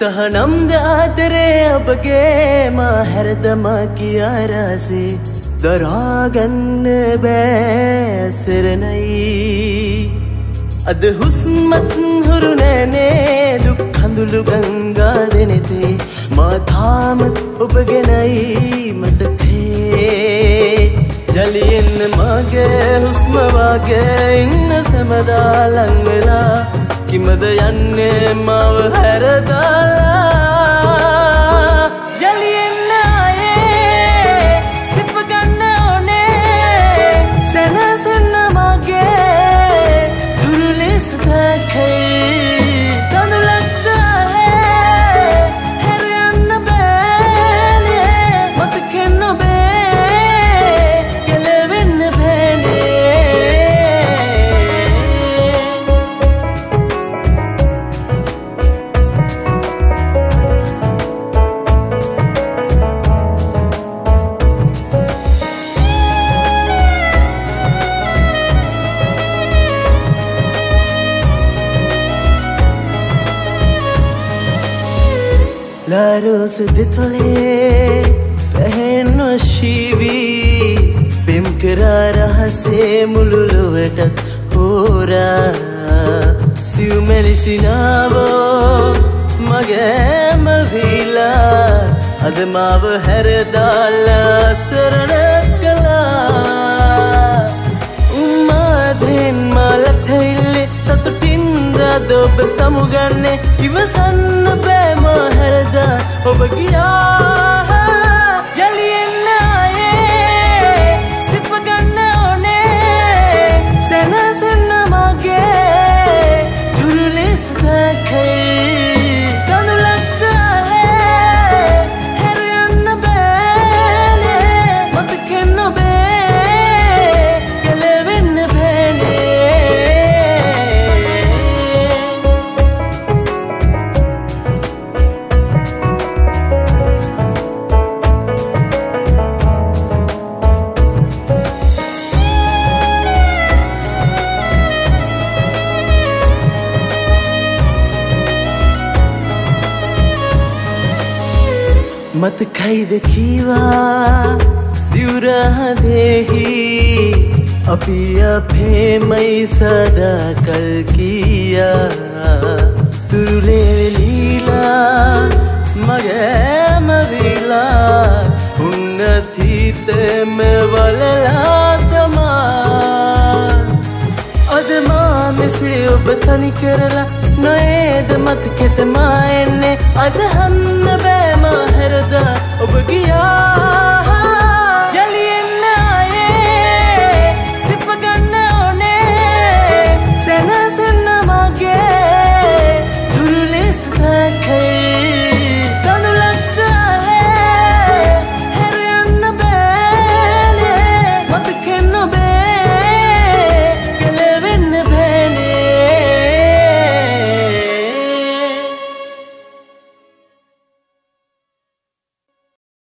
තහනම් දාතරේ අපගේ මා හැරදම කියාරසේ දරාගන්න බෑසරණයි අද හුස්මත් හුරු නෑනේ දුක් කඳුළු ගංගා දෙනෙතේ මාතාමත් ඔබ ගැනයි මතකේ. ජලියෙන්න මගේ හුස්මවාගේ ඉන්න සැමදාලංවෙලා කිමද යන්නේ මව හැරදාලා La rosa de tole පහැන්ව ශීවී පෙම් කරා රහසේ මුළුලොවටත් හෝරා. සිව්මැලිසිනාවෝ මගෑම වීලා. අද මාව හැරදාලා සරණ කලා උම්මාදෙන් මලතැල්ලෙ සතුටින්ද දොබ සමුගන්නේ ඉවසන්න බෑම හැරද ඔබ ගියා මතකයිද කීවා? දිවරහදෙහි අපි අපේමයි සදාකල් කියා. තුරුලේලීලා මගෑම විලා. උන්නතීතෙම වලලා තමා අදමා මෙසේ ඔබ තනි කරලා නොඒද මතකෙටමා එන්නේ? අදහන්න බෑම හැරද ඔබ ගියා